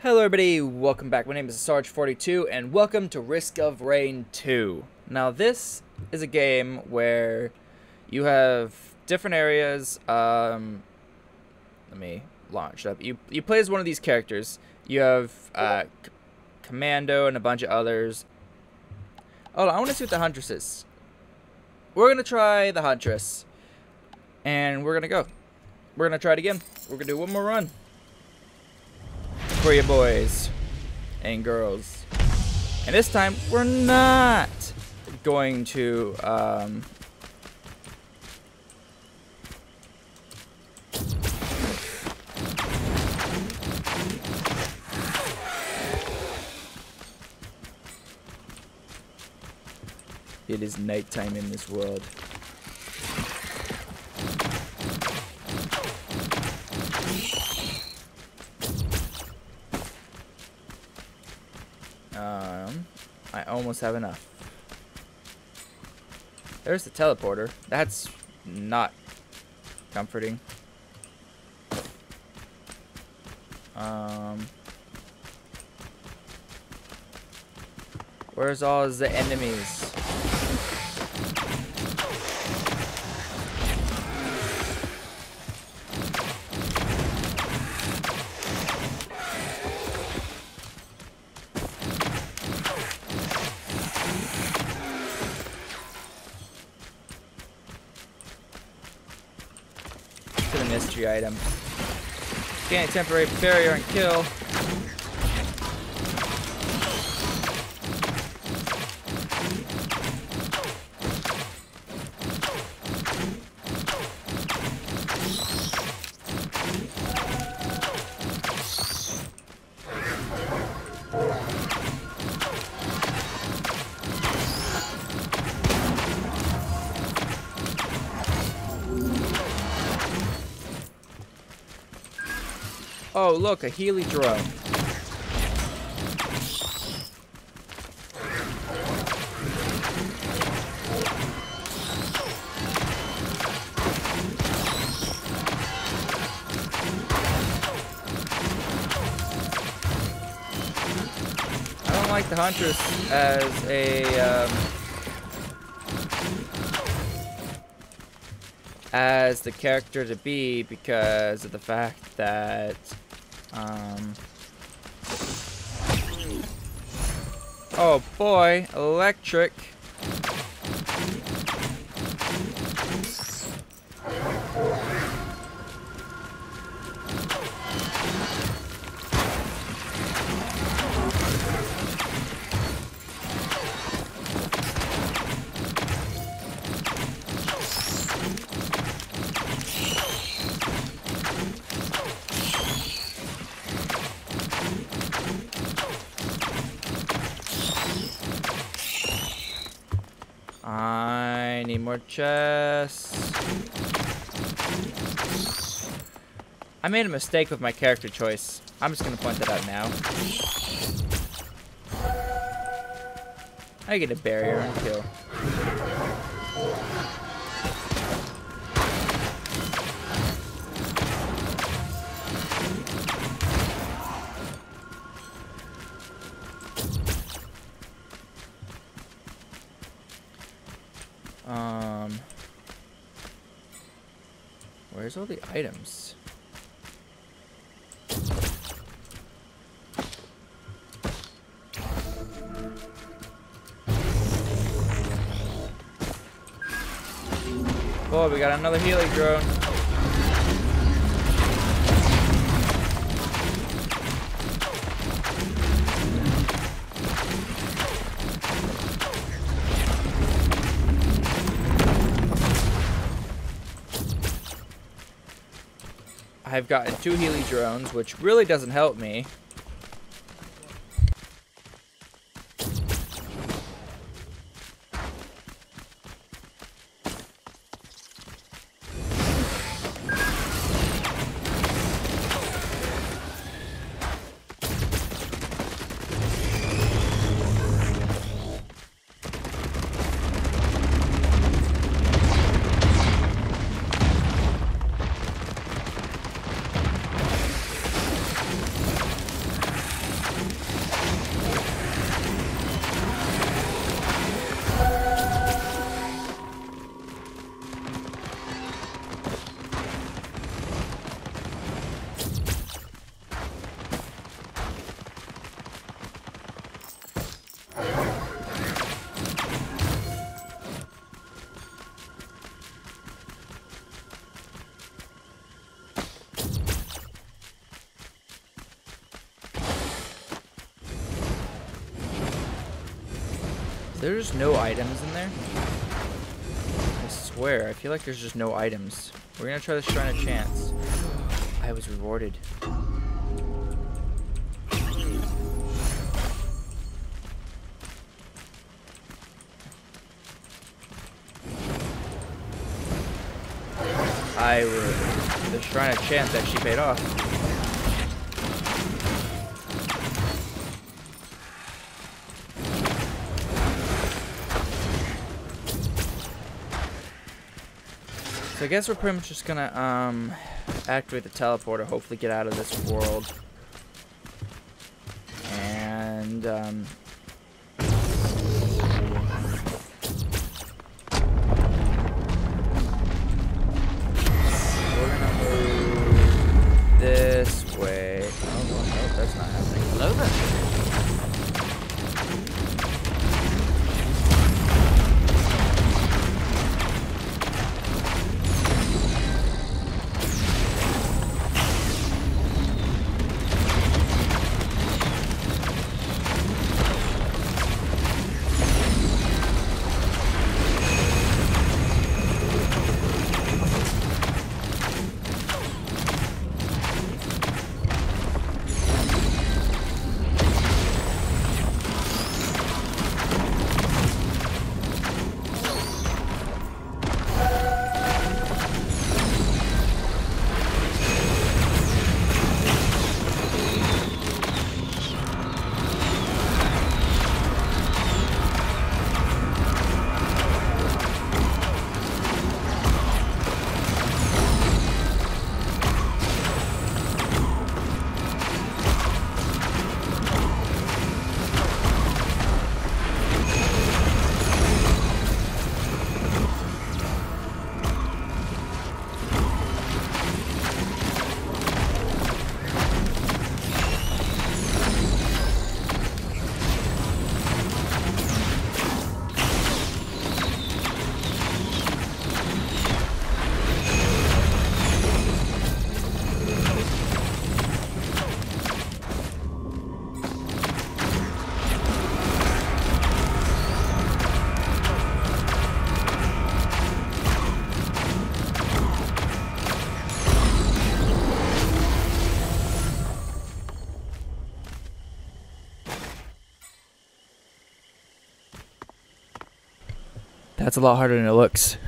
Hello everybody, welcome back. My name is Sarge42 and welcome to Risk of Rain 2. Now this is a game where you have different areas, um, let me launch up. You, you play as one of these characters. You have uh, Commando and a bunch of others. Oh, I want to see what the Huntress is. We're going to try the Huntress. And we're going to go. We're going to try it again. We're going to do one more run for you boys and girls. And this time, we're not going to, um... It is nighttime in this world. Um, I almost have enough. There's the teleporter. That's not comforting. Um, where's all the enemies? Temporary barrier and kill. Oh, look, a Healy drone. I don't like the Huntress as a, um, as the character to be because of the fact that um oh boy electric Chests. I made a mistake with my character choice. I'm just gonna point that out now. I get a barrier and kill. Where's all the items? Oh, we got another Healy drone. I've gotten two Healy drones, which really doesn't help me. There's no items in there? I swear, I feel like there's just no items. We're gonna try the Shrine of Chance. I was rewarded. I the Shrine of Chance actually paid off. I guess we're pretty much just gonna um, activate the teleporter, hopefully get out of this world. And um, That's a lot harder than it looks.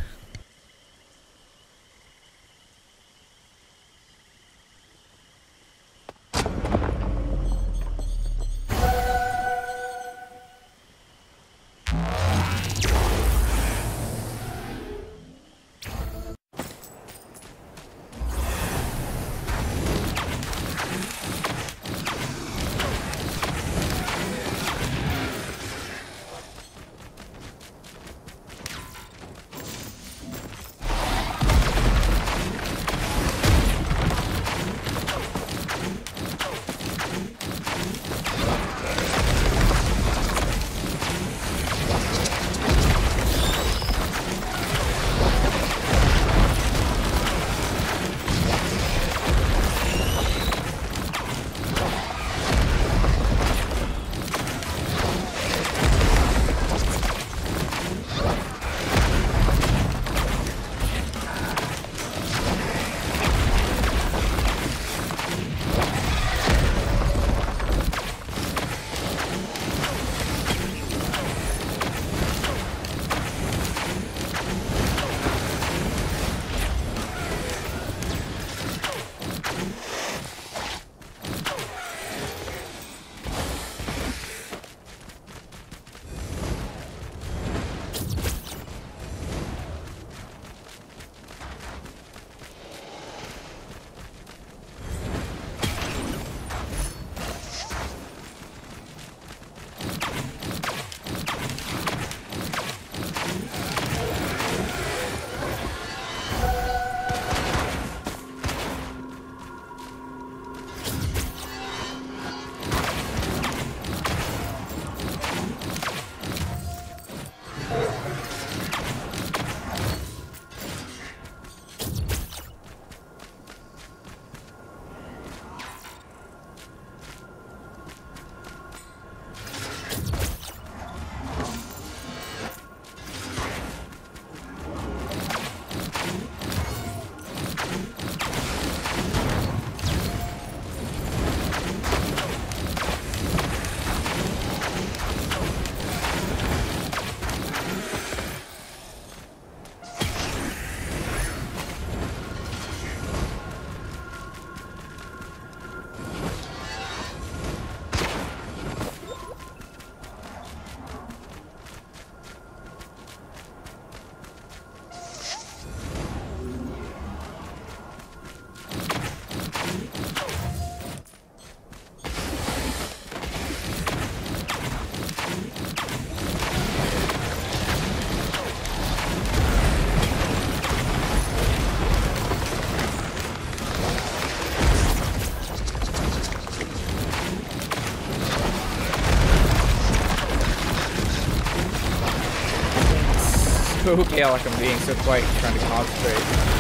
okay, I'm being so quiet trying to concentrate.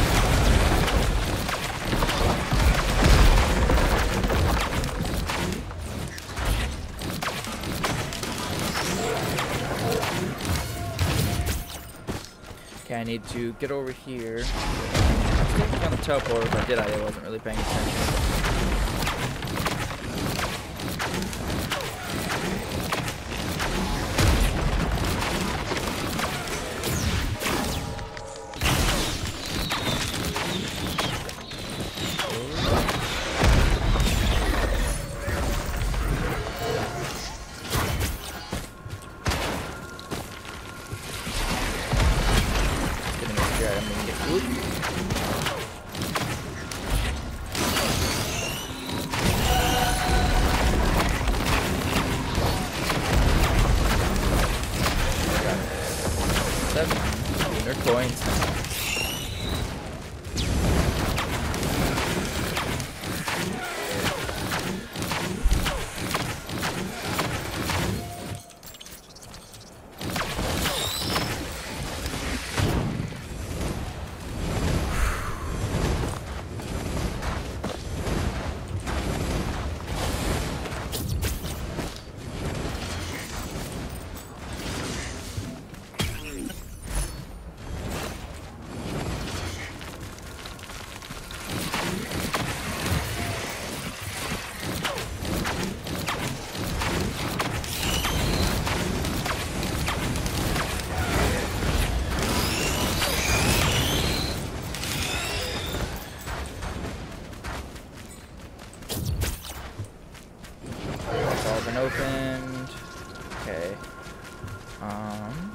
I need to get over here. I on the teleport, if I did, I wasn't really paying attention. them. They're going Um.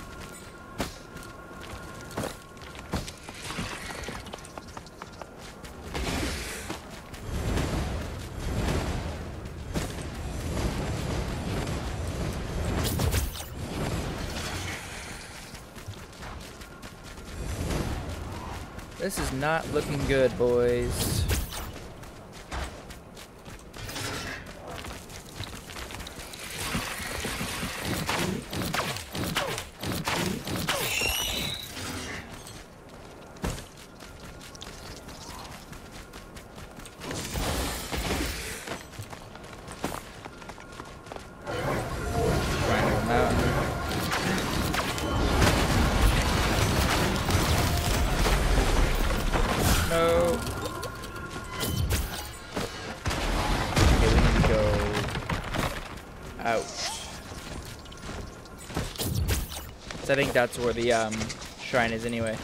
This is not looking good, boys. I think that's where the um, shrine is anyway.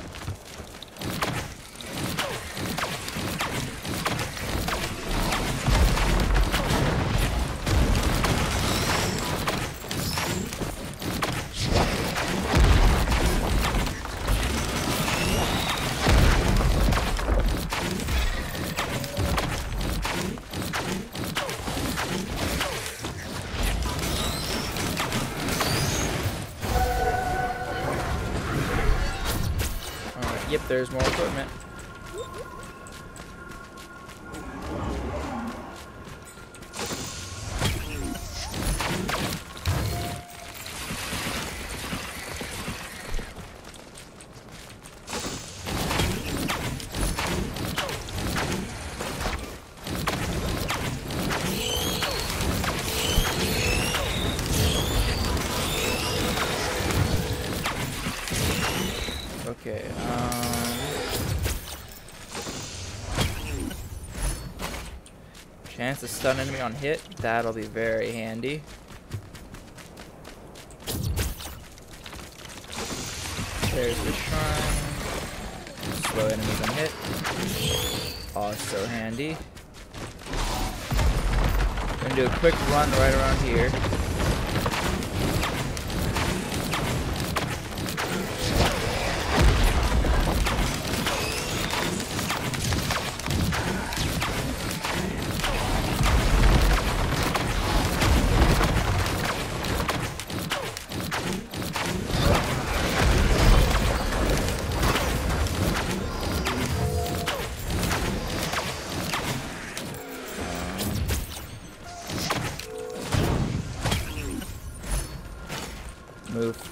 To stun enemy on hit. That'll be very handy. There's the shrine. Slow enemies on hit. Also handy. Gonna do a quick run right around here.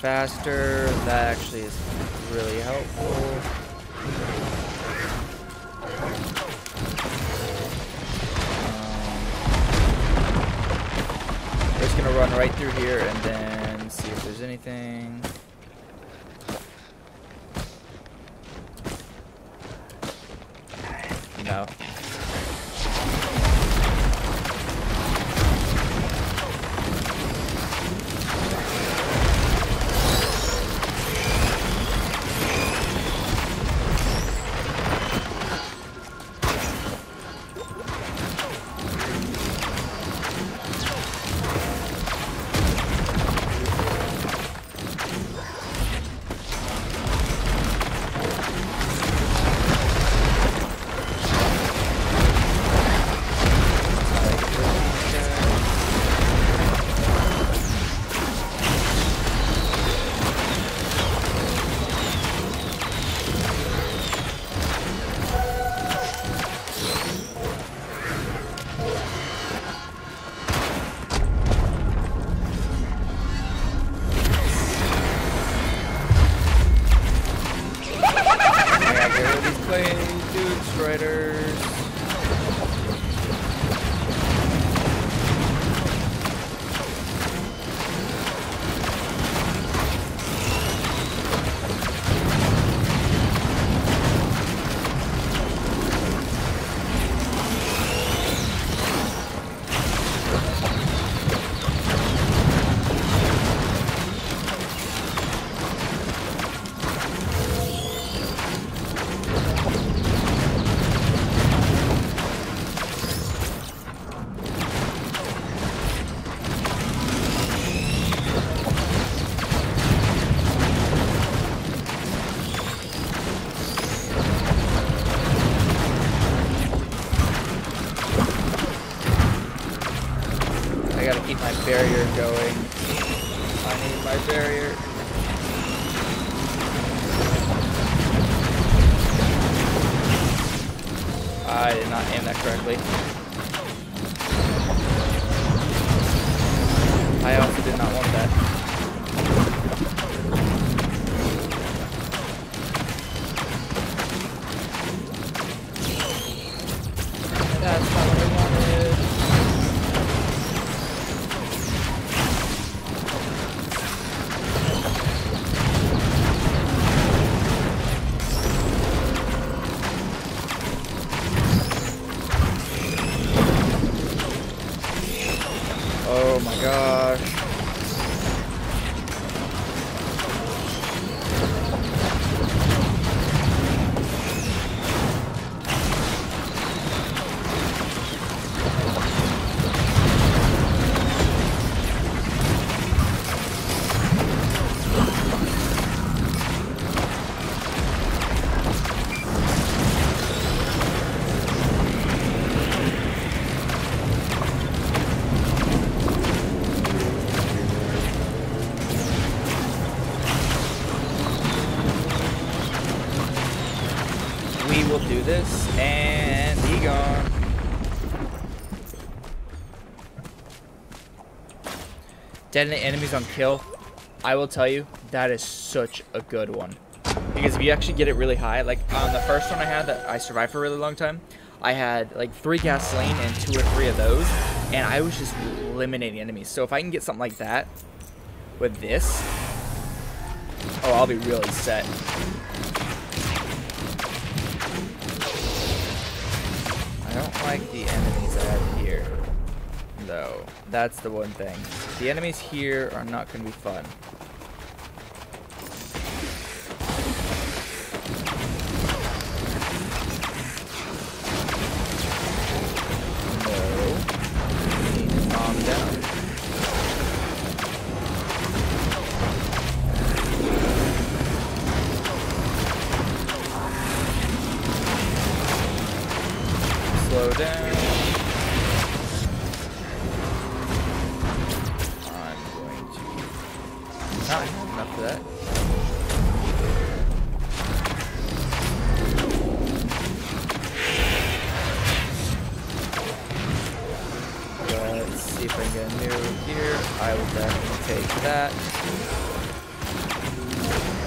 Faster. That actually is really helpful. Um, we're just gonna run right through here and then see if there's anything. I did not aim that correctly. Detonate enemies on kill. I will tell you, that is such a good one. Because if you actually get it really high, like on the first one I had that I survived for a really long time, I had like three gasoline and two or three of those, and I was just eliminating enemies. So if I can get something like that with this, oh, I'll be really set. I don't like the enemies I have here. Though. That's the one thing. The enemies here are not going to be fun. よいしょ。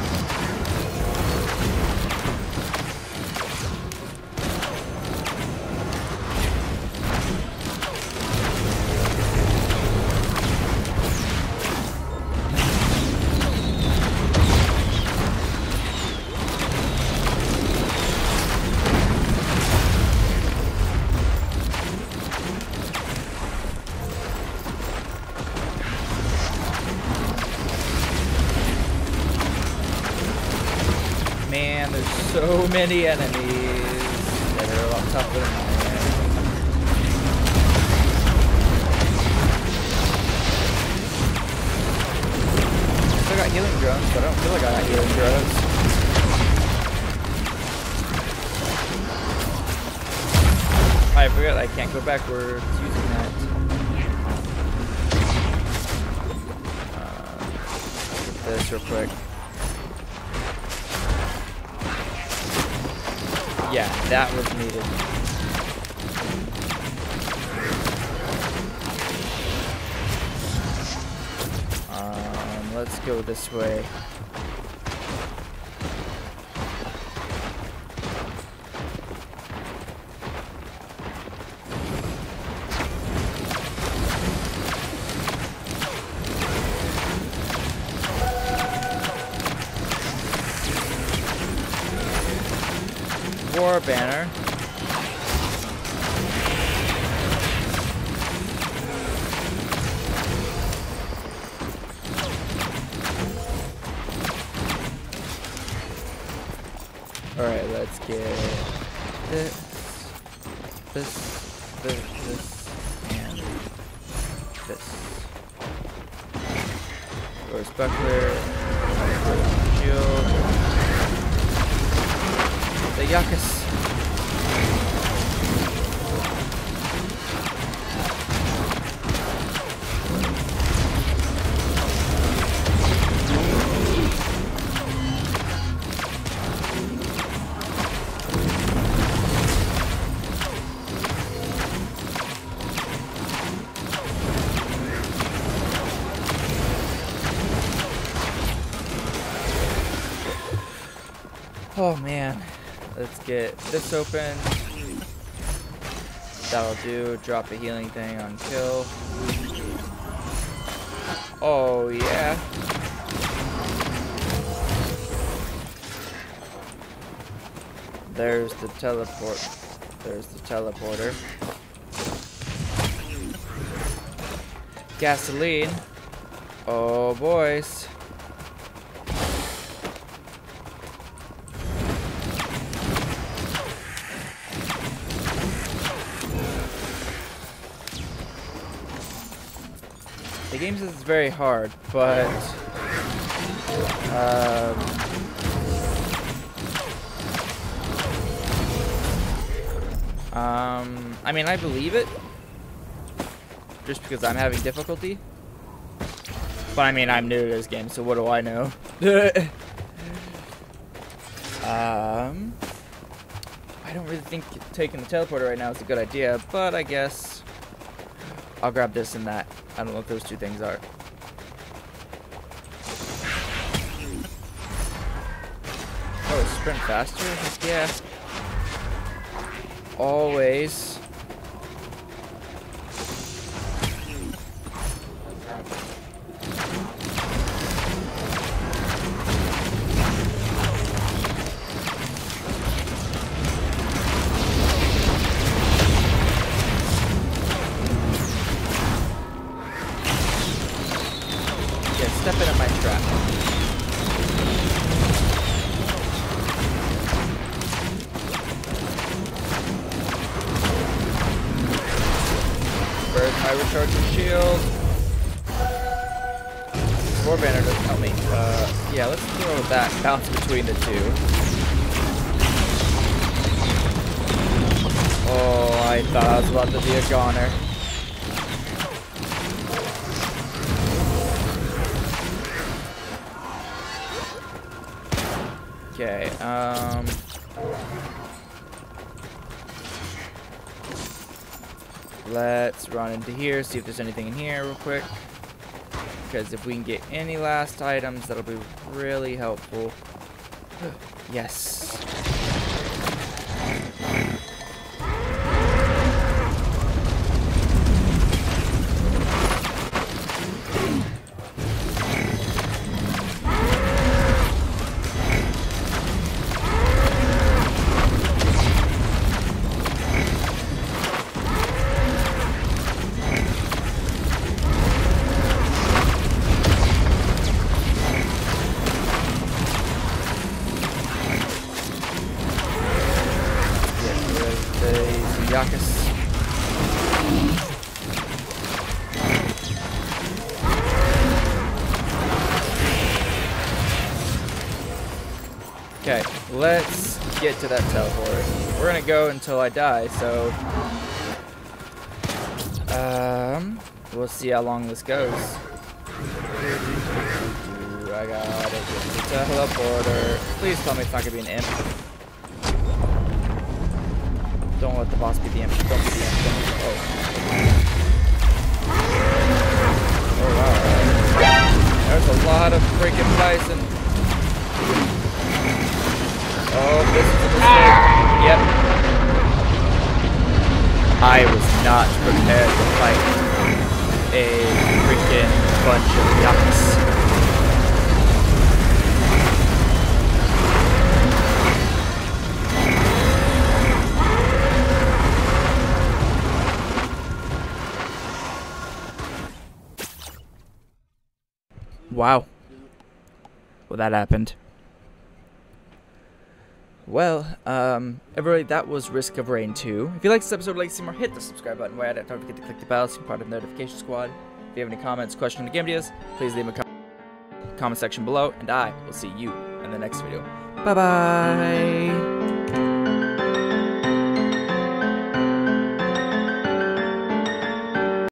Many enemies that are a lot tougher than I got healing drones, but I don't feel like I got healing drones. I forgot I can't go backwards using that. Uh, this real quick. Yeah, that was needed. Um, let's go this way. Alright, let's get this, this, this, this, and this. Doors buckler, shield, the Yakus. This open. That'll do. Drop a healing thing on kill. Oh yeah. There's the teleport. There's the teleporter. Gasoline. Oh boys. Says it's very hard, but um, um, I mean, I believe it, just because I'm having difficulty. But I mean, I'm new to this game, so what do I know? um, I don't really think taking the teleporter right now is a good idea, but I guess I'll grab this and that. I don't know what those two things are. Oh, sprint faster? Yeah. Always. War banner doesn't help me. Uh, yeah, let's throw that bounce between the two. Oh, I thought I was about to be a goner. Okay, um... Let's run into here, see if there's anything in here real quick. Because if we can get any last items, that'll be really helpful. yes. To that teleport. We're gonna go until I die, so... Um, we'll see how long this goes. I get the teleporter. Please tell me it's not gonna be an imp. Don't let the boss be the imp. Don't be the imp. Don't be, oh. Oh wow. There's a lot of freaking bison. Oh, this is a mistake. Yep. I was not prepared to fight a freaking bunch of yucks. Wow. Well, that happened. Well, um, everybody, that was Risk of Rain 2. If you like this episode, like to see more, hit the subscribe button. At don't forget to click the bell so you're part of the notification squad. If you have any comments, questions, or game ideas, please leave in the comment section below, and I will see you in the next video. Bye-bye!